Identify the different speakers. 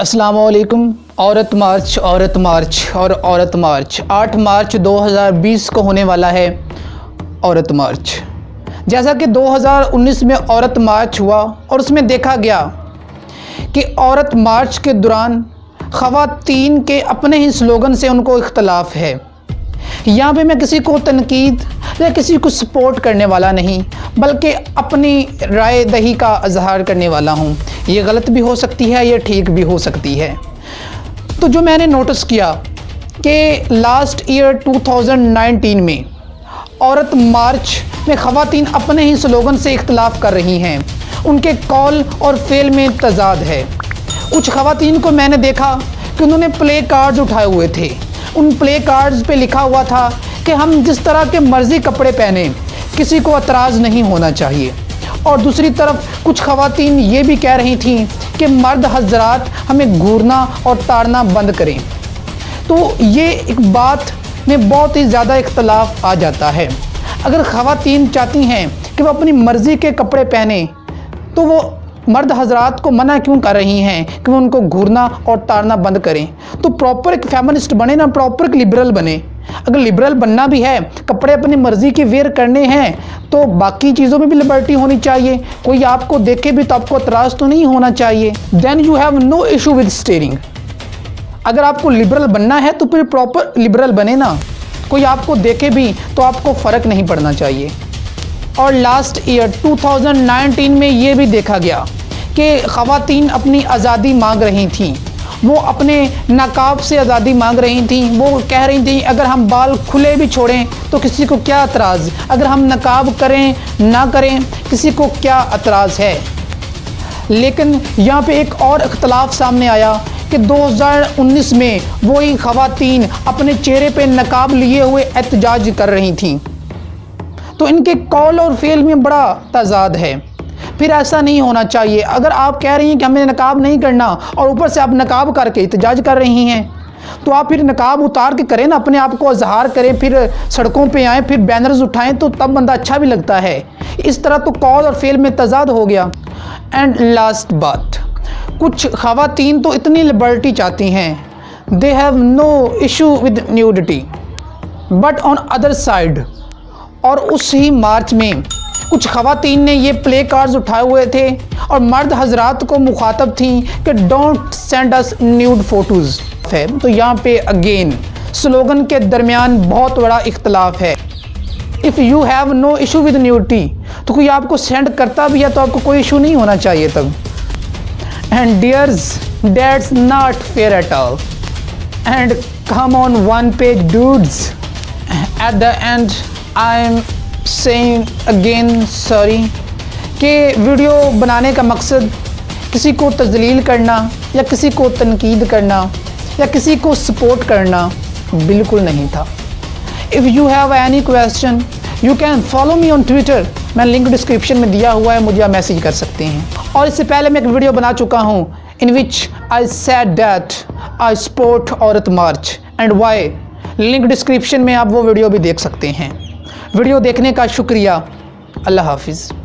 Speaker 1: अस्सलाम वालेकुम औरत मार्च औरत मार्च, और औरत मार्च। 8 मार्च 2020 को होने वाला है औरत मार्च। जैसा कि 2019 में औरत मार्च हुआ और उसमें देखा गया कि औरत मार्च के दौरान ख़वातीन के अपने ही स्लोगन से उनको इख्तलाफ है। यहाँ पे मैं किसी को तनकीद या किसी को सपोर्ट करने वाला नहीं बल्कि अपनी राय दही का इजहार करने वाला हूँ। ये गलत भी हो सकती है, ये ठीक भी हो सकती है। तो जो मैंने नोटिस किया कि लास्ट ईयर 2019 में औरत मार्च में ख़वातीन अपने ही स्लोगन से इख्तलाफ कर रही हैं। उनके कॉल और फेल में तजाद है। कुछ ख़वातीन को मैंने देखा कि उन्होंने प्ले कार्ड्स उठाए हुए थे। उन प्ले कार्ड्स पे लिखा हुआ था कि हम जिस तरह के मर्ज़ी कपड़े पहने किसी को एतराज़ नहीं होना चाहिए। और दूसरी तरफ़, कुछ खवातीन ये भी कह रही थी कि मर्द हजरात हमें घूरना और ताड़ना बंद करें। तो ये एक बात में बहुत ही ज़्यादा इख्तलाफ आ जाता है। अगर ख़वातीन चाहती हैं कि वो अपनी मर्ज़ी के कपड़े पहने तो वो मर्द हजरात को मना क्यों कर रही हैं कि वो उनको घूरना और ताड़ना बंद करें? तो प्रॉपर एक फेमिनिस्ट बने ना प्रॉपर एक लिबरल बने। अगर लिबरल बनना भी है, कपड़े अपनी मर्ज़ी के वेयर करने हैं तो बाकी चीज़ों में भी लिबर्टी होनी चाहिए। कोई आपको देखे भी तो आपको एतराज़ तो नहीं होना चाहिए। Then you have no issue with staring अगर आपको लिबरल बनना है तो फिर प्रॉपर लिबरल बने ना। कोई आपको देखे भी तो आपको फ़र्क नहीं पड़ना चाहिए। और लास्ट ईयर 2019 में ये भी देखा गया कि ख़वातीन अपनी आज़ादी मांग रही थीं। वो अपने नकाब से आज़ादी मांग रही थी। वो कह रही थी, अगर हम बाल खुले भी छोड़ें तो किसी को क्या एतराज़ अगर हम नकाब करें, ना करें, किसी को क्या एतराज़ है? लेकिन यहाँ पे एक और इख्तलाफ सामने आया कि 2019 में वही ख़वातीन अपने चेहरे पे नकाब लिए हुए एहतजाज कर रही थी। तो इनके कॉल और फेल में बड़ा तजाद है। फिर ऐसा नहीं होना चाहिए। अगर आप कह रही हैं कि हमें नकाब नहीं करना और ऊपर से आप नकाब करके एहतजाज कर रही हैं तो आप फिर नकाब उतार के करें ना, अपने आप को अजहार करें, फिर सड़कों पे आएँ, फिर बैनर्स उठाएँ तो तब बंदा अच्छा भी लगता है। इस तरह तो कॉल और फेल में तजाद हो गया। एंड लास्ट बात कुछ खातन तो इतनी लिबर्टी चाहती हैं। They have no issue with nudity but on other side और उस ही मार्च में कुछ खातन ने ये प्ले कार्ड्स उठाए हुए थे और मर्द हजरात को मुखातब थी कि don't send us nude photos है तो यहाँ पे अगेन स्लोगन के दरमियान बहुत बड़ा इख्तलाफ है। If you have no issue with nudity तो कोई आपको सेंड करता भी है तो आपको कोई इशू नहीं होना चाहिए तब। And dears that's not fair at all and on one page dudes at the end I am saying again sorry कि वीडियो बनाने का मकसद किसी को तजलील करना या किसी को तनकीद करना या किसी को सपोर्ट करना बिल्कुल नहीं था। If you have any question you can follow me on Twitter मैं लिंक डिस्क्रिप्शन में दिया हुआ है, मुझे आप मैसेज कर सकते हैं। और इससे पहले मैं एक वीडियो बना चुका हूँ in which I said that I support Aurat March and why link description में आप वो वीडियो भी देख सकते हैं। वीडियो देखने का शुक्रिया। अल्लाह हाफिज़।